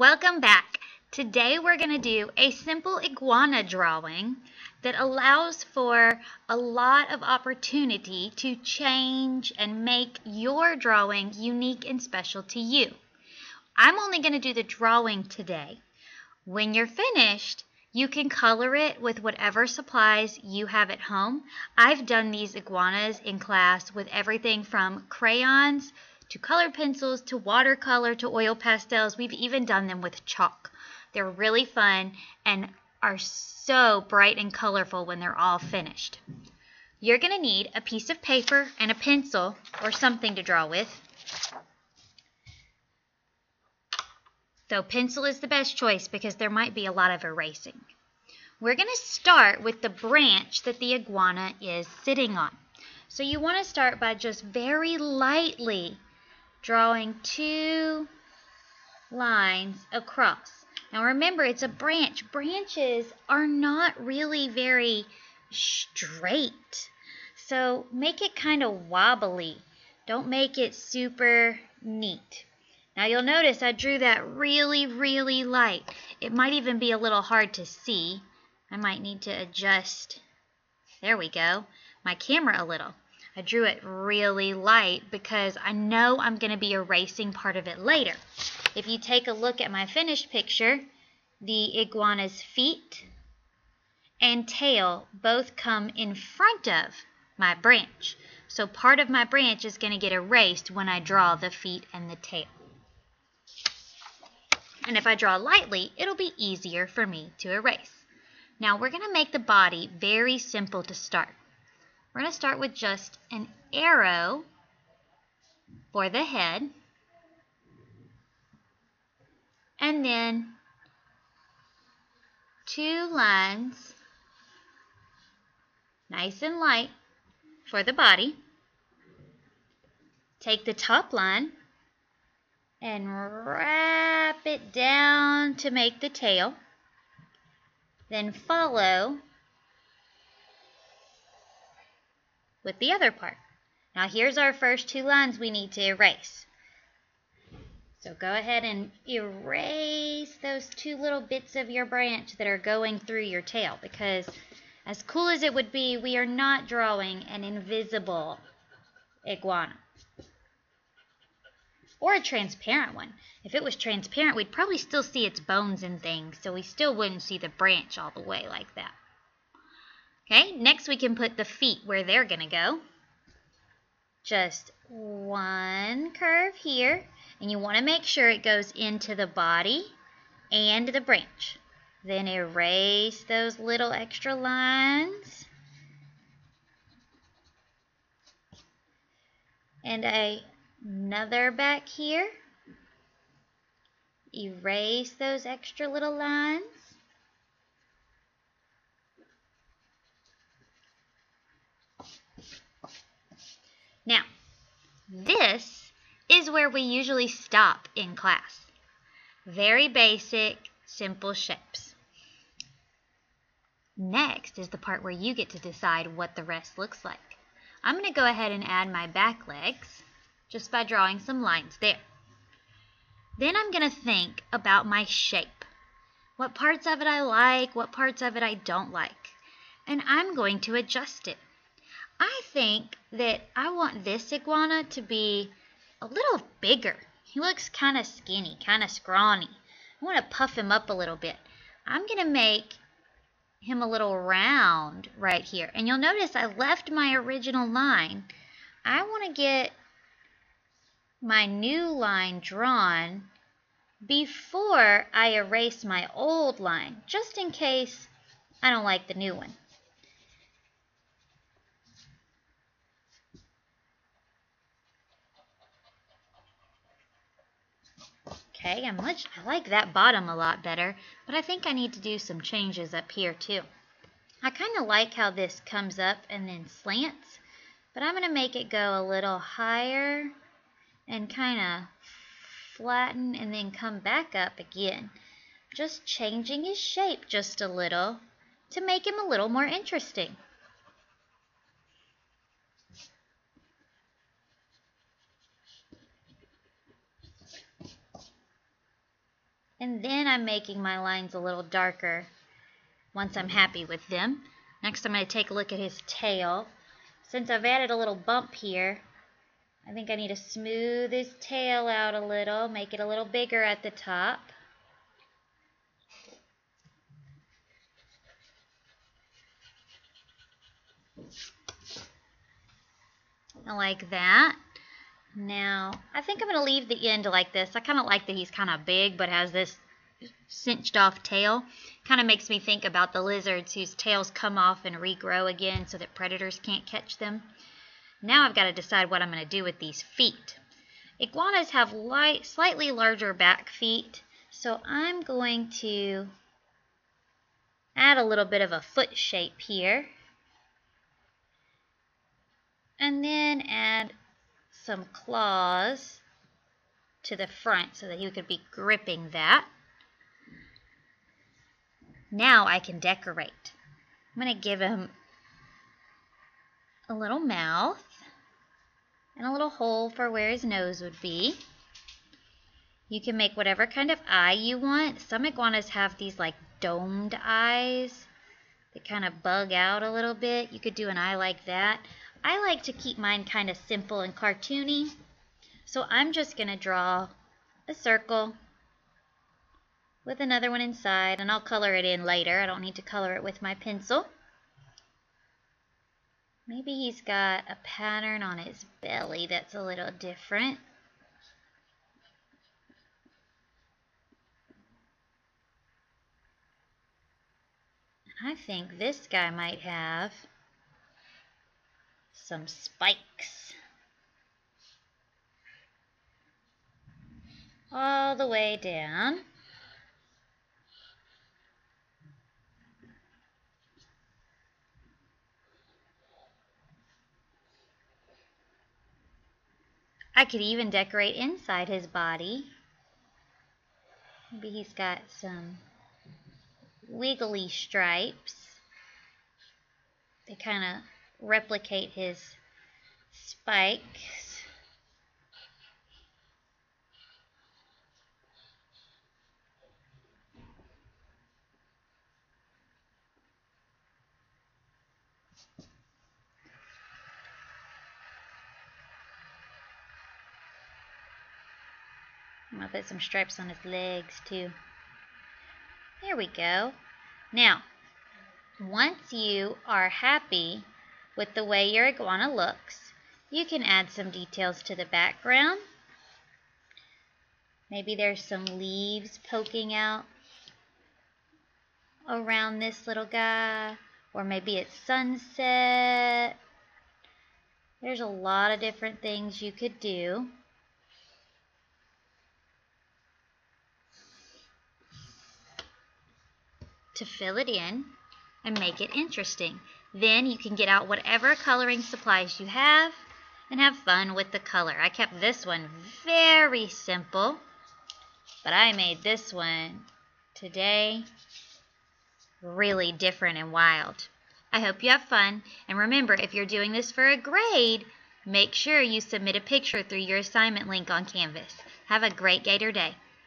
Welcome back. Today we're going to do a simple iguana drawing that allows for a lot of opportunity to change and make your drawing unique and special to you. I'm only going to do the drawing today. When you're finished, you can color it with whatever supplies you have at home. I've done these iguanas in class with everything from crayons to colored pencils to watercolor to oil pastels. We've even done them with chalk. They're really fun and are so bright and colorful when they're all finished. You're going to need a piece of paper and a pencil or something to draw with. Though pencil is the best choice because there might be a lot of erasing. We're going to start with the branch that the iguana is sitting on. So you want to start by just very lightly drawing two lines across. Now remember, it's a branch. Branches are not really very straight. So make it kind of wobbly. Don't make it super neat. Now you'll notice I drew that really, really light. It might even be a little hard to see. I might need to adjust, there we go, my camera a little. I drew it really light because I know I'm going to be erasing part of it later. If you take a look at my finished picture, the iguana's feet and tail both come in front of my branch. So part of my branch is going to get erased when I draw the feet and the tail. And if I draw lightly, it'll be easier for me to erase. Now we're going to make the body very simple to start. We're going to start with just an arrow for the head. And then two lines, nice and light, for the body. Take the top line and wrap it down to make the tail. Then follow with the other part. Now here's our first two lines we need to erase. So go ahead and erase those two little bits of your branch that are going through your tail because as cool as it would be, we are not drawing an invisible iguana. Or a transparent one. If it was transparent, we'd probably still see its bones and things, so we still wouldn't see the branch all the way like that. Okay, next we can put the feet where they're going to go. Just one curve here, and you want to make sure it goes into the body and the branch. Then erase those little extra lines. And a, another back here. Erase those extra little lines. Now, this is where we usually stop in class. Very basic, simple shapes. Next is the part where you get to decide what the rest looks like. I'm going to go ahead and add my back legs just by drawing some lines there. Then I'm going to think about my shape. What parts of it I like, what parts of it I don't like. And I'm going to adjust it. I think that I want this iguana to be a little bigger. He looks kind of skinny, kind of scrawny. I want to puff him up a little bit. I'm going to make him a little round right here. And you'll notice I left my original line. I want to get my new line drawn before I erase my old line, just in case I don't like the new one. Okay, I'm much, I like that bottom a lot better, but I think I need to do some changes up here too. I kind of like how this comes up and then slants, but I'm going to make it go a little higher and kind of flatten and then come back up again. Just changing his shape just a little to make him a little more interesting. And then I'm making my lines a little darker once I'm happy with them. Next I'm going to take a look at his tail. Since I've added a little bump here, I think I need to smooth his tail out a little, make it a little bigger at the top. Like that. Now, I think I'm going to leave the end like this. I kind of like that he's kind of big, but has this cinched off tail. Kind of makes me think about the lizards whose tails come off and regrow again so that predators can't catch them. Now I've got to decide what I'm going to do with these feet. Iguanas have light, slightly larger back feet, so I'm going to add a little bit of a foot shape here. And then add some claws to the front so that you could be gripping that. Now I can decorate. I'm going to give him a little mouth and a little hole for where his nose would be. You can make whatever kind of eye you want. Some iguanas have these like domed eyes that kind of bug out a little bit. You could do an eye like that. I like to keep mine kind of simple and cartoony. So I'm just going to draw a circle with another one inside, and I'll color it in later. I don't need to color it with my pencil. Maybe he's got a pattern on his belly that's a little different. I think this guy might have some spikes. All the way down. I could even decorate inside his body. Maybe he's got some wiggly stripes. They kind of replicate his spikes. I'm going to put some stripes on his legs too. There we go. Now, once you are happy with the way your iguana looks, you can add some details to the background. Maybe there's some leaves poking out around this little guy. Or maybe it's sunset. There's a lot of different things you could do. to fill it in and make it interesting. Then you can get out whatever coloring supplies you have and have fun with the color. I kept this one very simple, but I made this one today really different and wild. I hope you have fun, and remember, if you're doing this for a grade, make sure you submit a picture through your assignment link on Canvas. Have a great Gator Day.